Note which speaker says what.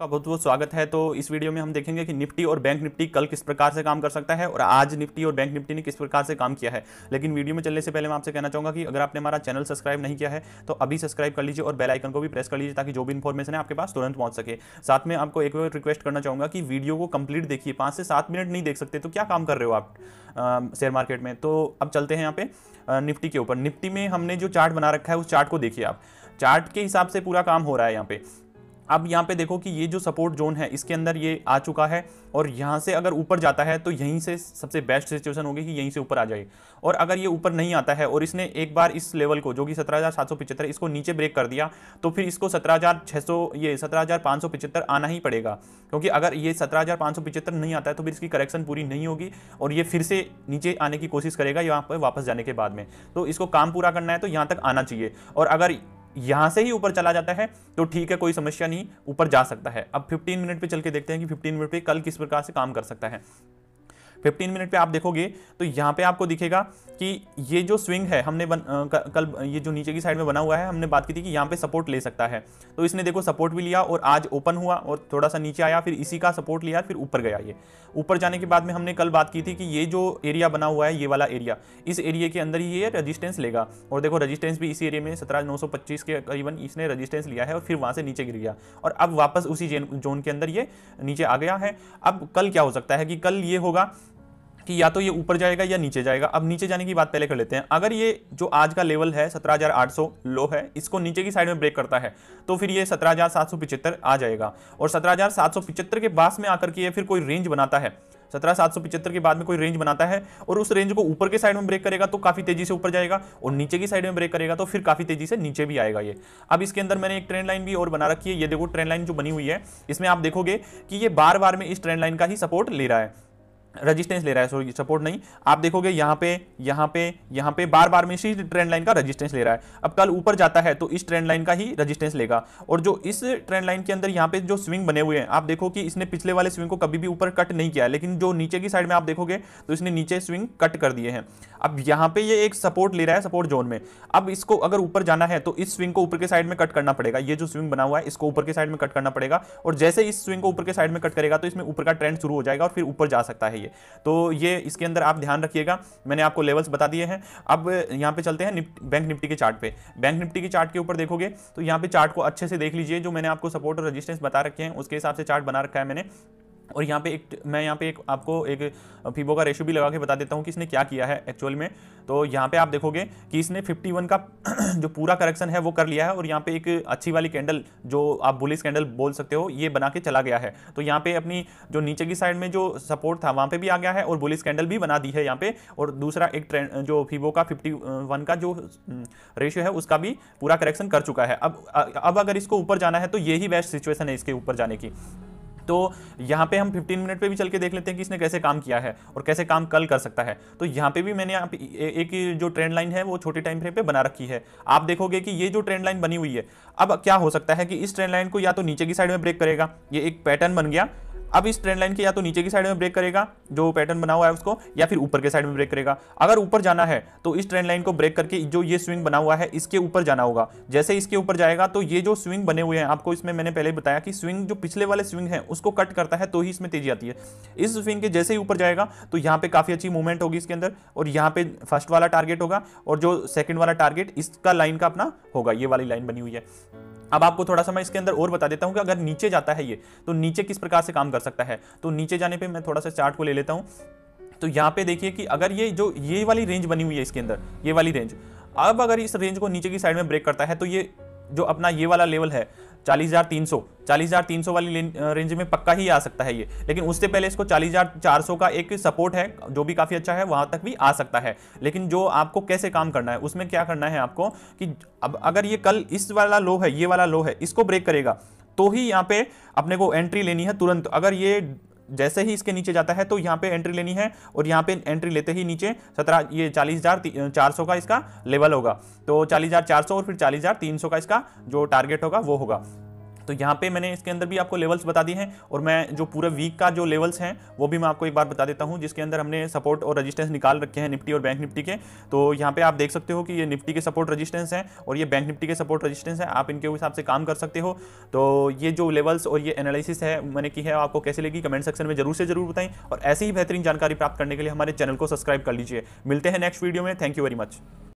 Speaker 1: का बहुत बहुत स्वागत है। तो इस वीडियो में हम देखेंगे कि निफ्टी और बैंक निफ्टी कल किस प्रकार से काम कर सकता है और आज निफ्टी और बैंक निफ्टी ने किस प्रकार से काम किया है। लेकिन वीडियो में चलने से पहले मैं आपसे कहना चाहूँगा कि अगर आपने हमारा चैनल सब्सक्राइब नहीं किया है तो अभी सब्सक्राइब कर लीजिए और बेल आइकन को भी प्रेस कर लीजिए ताकि जो भी इन्फॉर्मेशन है आपके पास तुरंत पहुँच सके। साथ में आपको एक रिक्वेस्ट करना चाहूँगा कि वीडियो को कंप्लीट देखिए, पाँच से सात मिनट नहीं देख सकते तो क्या काम कर रहे हो आप शेयर मार्केट में? तो अब चलते हैं यहाँ पे निफ्टी के ऊपर। निफ्टी में हमने जो चार्ट बना रखा है, उस चार्ट को देखिए आप। चार्ट के हिसाब से पूरा काम हो रहा है यहाँ पे। अब यहाँ पे देखो कि ये जो सपोर्ट जोन है, इसके अंदर ये आ चुका है और यहाँ से अगर ऊपर जाता है तो यहीं से सबसे बेस्ट सिचुएशन होगी कि यहीं से ऊपर आ जाए और अगर ये ऊपर नहीं आता है और इसने एक बार इस लेवल को, जो कि सत्रह इसको नीचे ब्रेक कर दिया तो फिर इसको सत्रह ये सत्रह आना ही पड़ेगा। क्योंकि अगर ये सत्रह नहीं आता है तो फिर इसकी करेक्शन पूरी नहीं होगी और ये फिर से नीचे आने की कोशिश करेगा यहाँ पर वापस जाने के बाद में। तो इसको काम पूरा करना है तो यहाँ तक आना चाहिए। और अगर यहाँ से ही ऊपर चला जाता है तो ठीक है, कोई समस्या नहीं, ऊपर जा सकता है। अब 15 मिनट पे चल के देखते हैं कि 15 मिनट पे कल किस प्रकार से काम कर सकता है। 15 मिनट पे आप देखोगे तो यहाँ पे आपको दिखेगा कि ये जो स्विंग है हमने बन, कल ये जो नीचे की साइड में बना हुआ है हमने बात की थी कि यहाँ पे सपोर्ट ले सकता है। तो इसने देखो सपोर्ट भी लिया और आज ओपन हुआ और थोड़ा सा नीचे आया फिर इसी का सपोर्ट लिया फिर ऊपर गया ये। ऊपर जाने के बाद में हमने कल बात की थी कि ये जो एरिया बना हुआ है ये वाला एरिया इस एरिया के अंदर ही ये रजिस्टेंस लेगा। और देखो रजिस्टेंस भी इसी एरिया में सत्रह के करीबन इसने रजिस्टेंस लिया है और फिर वहाँ से नीचे गिर गया। और अब वापस उसी जोन के अंदर ये नीचे आ गया है। अब कल क्या हो सकता है कि कल ये होगा कि या तो ये ऊपर जाएगा या नीचे जाएगा। अब नीचे जाने की बात पहले कर लेते हैं। अगर ये जो आज का लेवल है 17,800 लो है इसको नीचे की साइड में ब्रेक करता है तो फिर ये 17,775 आ जाएगा। और 17,775 के पास में आकर के ये फिर कोई रेंज बनाता है। सत्रह सात सौ पिछहत्तर के बाद में कोई रेंज बनाता है और उस रेंज को ऊपर के साइड में ब्रेक करेगा तो काफ़ी तेज़ी से ऊपर जाएगा और नीचे की साइड में ब्रेक करेगा तो फिर काफ़ी तेज़ी से नीचे भी आएगा ये। अब इसके अंदर मैंने एक ट्रेंड लाइन भी और बना रखी है। ये देखो ट्रेंड लाइन जो बनी हुई है इसमें आप देखोगे कि ये बार बार में इस ट्रेंड लाइन का ही सपोर्ट ले रहा है। रजिस्टेंस ले रहा है सॉरी सपोर्ट नहीं। आप देखोगे यहाँ पे यहाँ पे यहाँ पे बार बार में इसी ट्रेंड लाइन का रजिस्टेंस ले रहा है। अब कल ऊपर जाता है तो इस ट्रेंड लाइन का ही रजिस्टेंस लेगा। और जो इस ट्रेंड लाइन के अंदर यहाँ पे जो स्विंग बने हुए हैं, आप देखो कि इसने पिछले वाले स्विंग को कभी भी ऊपर कट नहीं किया, लेकिन जो नीचे की साइड में आप देखोगे तो इसने नीचे स्विंग कट कर दिए हैं। अब यहाँ पे ये एक सपोर्ट ले रहा है सपोर्ट जोन में। अब इसको अगर ऊपर जाना है तो इस स्विंग को ऊपर के साइड में कट करना पड़ेगा। ये जो स्विंग बना हुआ है, इसको ऊपर के साइड में कट करना पड़ेगा। और जैसे इस स्विंग को ऊपर के साइड में कट करेगा तो इसमें ऊपर का ट्रेंड शुरू हो जाएगा और फिर ऊपर जा सकता है ये तो ये इसके अंदर आप ध्यान रखिएगा, मैंने आपको लेवल्स बता दिए हैं। अब यहाँ पे चलते हैं बैंक निफ्टी के चार्ट पे। बैंक निफ्टी के चार्ट के ऊपर देखोगे तो यहाँ पे चार्ट को अच्छे से देख लीजिए, जो मैंने आपको सपोर्ट और रजिस्टेंस बता रखे हैं, उसके हिसाब से चार्ट बना रखा है मैंने। और यहाँ पे एक, मैं यहाँ पे एक आपको एक फीबो का रेशो भी लगा के बता देता हूँ कि इसने क्या किया है एक्चुअल में। तो यहाँ पे आप देखोगे कि इसने 51 का जो पूरा करेक्शन है वो कर लिया है और यहाँ पे एक अच्छी वाली कैंडल जो आप बुलिस कैंडल बोल सकते हो, ये बना के चला गया है। तो यहाँ पे अपनी जो नीचे की साइड में जो सपोर्ट था, वहाँ पर भी आ गया है और बुलिस कैंडल भी बना दी है यहाँ पर और दूसरा एक ट्रेंड जो फीबो का फिफ्टी का जो रेशियो है, उसका भी पूरा करेक्शन कर चुका है। अब अब अगर इसको ऊपर जाना है तो यही बेस्ट सिचुएसन है इसके ऊपर जाने की। तो यहाँ पे हम 15 मिनट पे भी चल के देख लेते हैं कि इसने कैसे काम किया है और कैसे काम कल कर सकता है। तो यहाँ पे भी मैंने आप एक जो ट्रेंड लाइन है वो छोटे टाइम फ्रेम पे बना रखी है। आप देखोगे कि ये जो ट्रेंड लाइन बनी हुई है, अब क्या हो सकता है कि इस ट्रेंड लाइन को या तो नीचे की साइड में ब्रेक करेगा। ये एक पैटर्न बन गया अब इस ट्रेंड लाइन के या तो नीचे की साइड में ब्रेक करेगा, जो पैटर्न बना हुआ है उसको, या फिर ऊपर के साइड में ब्रेक करेगा। अगर ऊपर जाना है तो इस ट्रेंड लाइन को ब्रेक करके जो ये स्विंग बना हुआ है, इसके ऊपर जाना होगा। जैसे इसके ऊपर जाएगा तो ये जो स्विंग बने हुए हैं, आपको इसमें मैंने पहले बताया कि स्विंग जो पिछले वाले स्विंग है, उसको कट करता है तो ही इसमें तेज़ी आती है। इस स्विंग के जैसे ही ऊपर जाएगा तो यहाँ पे काफ़ी अच्छी मूवमेंट होगी इसके अंदर, और यहाँ पे फ़र्स्ट वाला टारगेट होगा, और जो सेकंड वाला टारगेट इसका लाइन का अपना होगा, ये वाली लाइन बनी हुई है। अब आपको थोड़ा सा मैं इसके अंदर और बता देता हूँ कि अगर नीचे जाता है ये तो नीचे किस प्रकार से काम कर सकता है? तो नीचे जाने पर मैं थोड़ा सा चार्ट को ले लेता हूँ। तो यहाँ पे देखिए कि अगर ये जो, ये वाली रेंज बनी हुई है इसके अंदर, ये वाली रेंज अब अगर इस रेंज को नीचे की साइड में ब्रेक करता है तो ये जो अपना ये वाला लेवल है चालीस हज़ार तीन सौ। चालीस हज़ार तीन सौ वाली रेंज में पक्का ही आ सकता है ये। लेकिन उससे पहले इसको चालीस हज़ार चार सौ का एक सपोर्ट है, जो भी काफ़ी अच्छा है, वहाँ तक भी आ सकता है। लेकिन जो आपको कैसे काम करना है, उसमें क्या करना है आपको कि अब अगर ये कल इस वाला लो है, ये वाला लो है, इसको ब्रेक करेगा तो ही यहाँ पे अपने को एंट्री लेनी है तुरंत। अगर ये जैसे ही इसके नीचे जाता है तो यहाँ पे एंट्री लेनी है और यहाँ पे एंट्री लेते ही नीचे सत्रह, ये चालीस हज़ार चार सौ का इसका लेवल होगा। तो चालीस हज़ार चार सौ और फिर चालीस हज़ार तीन सौ का इसका जो टारगेट होगा, वो होगा। तो यहाँ पे मैंने इसके अंदर भी आपको लेवल्स बता दिए हैं और मैं जो पूरे वीक का जो लेवल्स हैं, वो भी मैं आपको एक बार बता देता हूँ, जिसके अंदर हमने सपोर्ट और रजिस्टेंस निकाल रखे हैं निफ्टी और बैंक निफ्टी के। तो यहाँ पे आप देख सकते हो कि ये निफ्टी के सपोर्ट रजिस्टेंस हैं और ये बैंक निफ्टी के सपोर्ट रजिस्टेंस हैं। आप इनके हिसाब से काम कर सकते हो। तो ये जो लेवल्स और ये एनालिसिस है, मैंने की है, आपको कैसे लगी कमेंट सेक्शन में ज़रूर से ज़रूर बताएँ और ऐसी ही बेहतरीन जानकारी प्राप्त करने के लिए हमारे चैनल को सब्सक्राइब कर लीजिए। मिलते हैं नेक्स्ट वीडियो में। Thank you very much